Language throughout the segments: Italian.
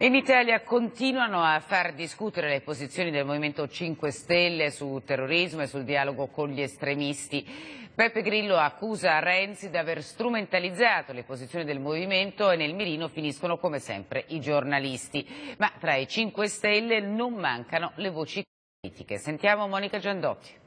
In Italia continuano a far discutere le posizioni del Movimento 5 Stelle sul terrorismo e sul dialogo con gli estremisti. Peppe Grillo accusa Renzi di aver strumentalizzato le posizioni del Movimento e nel mirino finiscono come sempre i giornalisti. Ma tra i 5 Stelle non mancano le voci critiche. Sentiamo Monica Giandotti.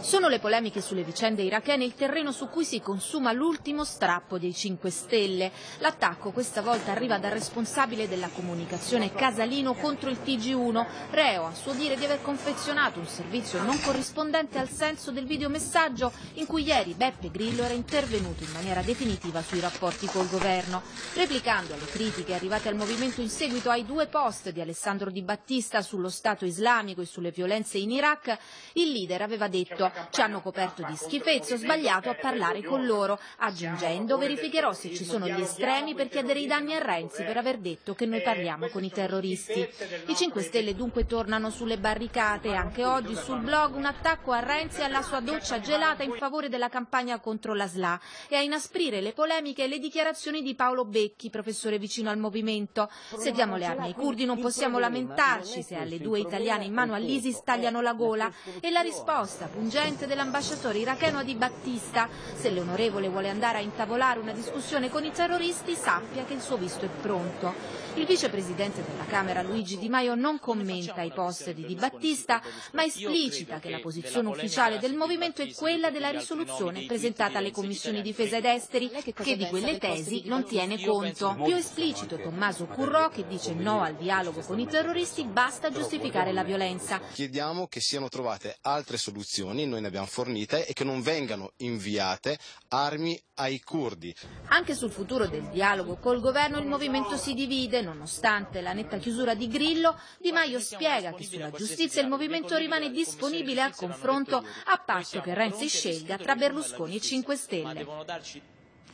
Sono le polemiche sulle vicende irachene il terreno su cui si consuma l'ultimo strappo dei 5 Stelle. L'attacco questa volta arriva dal responsabile della comunicazione Casalino contro il TG1, reo a suo dire di aver confezionato un servizio non corrispondente al senso del videomessaggio in cui ieri Beppe Grillo era intervenuto in maniera definitiva sui rapporti col governo. Replicando alle critiche arrivate al movimento in seguito ai due post di Alessandro Di Battista sullo Stato islamico e sulle violenze in Iraq, il leader aveva detto ci hanno coperto di schifezze, ho sbagliato a parlare con loro, aggiungendo verificherò se ci sono gli estremi per chiedere i danni a Renzi per aver detto che noi parliamo con i terroristi. I 5 Stelle dunque tornano sulle barricate, anche oggi sul blog un attacco a Renzi e alla sua doccia gelata in favore della campagna contro la SLA e a inasprire le polemiche e le dichiarazioni di Paolo Becchi, professore vicino al movimento. Se diamo le armi ai curdi non possiamo lamentarci se alle due italiane in mano all'ISIS tagliano la gola e la risposta pungente precedente dell'ambasciatore iracheno Di Battista. Se l'onorevole vuole andare a intavolare una discussione con i terroristi, sappia che il suo visto è pronto. Il vicepresidente della Camera Luigi Di Maio non commenta i post di Di Battista, ma esplicita che la posizione ufficiale del movimento è quella della risoluzione presentata alle commissioni difesa ed esteri, che di quelle tesi non tiene conto. Più esplicito Tommaso Currò che dice no al dialogo con i terroristi, basta giustificare la violenza. Chiediamo che siano trovate altre soluzioni, noi ne abbiamo fornite, e che non vengano inviate armi ai curdi. Anche sul futuro del dialogo col governo il movimento si divide nonostante la netta chiusura di Grillo, Di Maio spiega che sulla giustizia il movimento rimane disponibile al confronto a patto che Renzi scelga tra Berlusconi e 5 Stelle.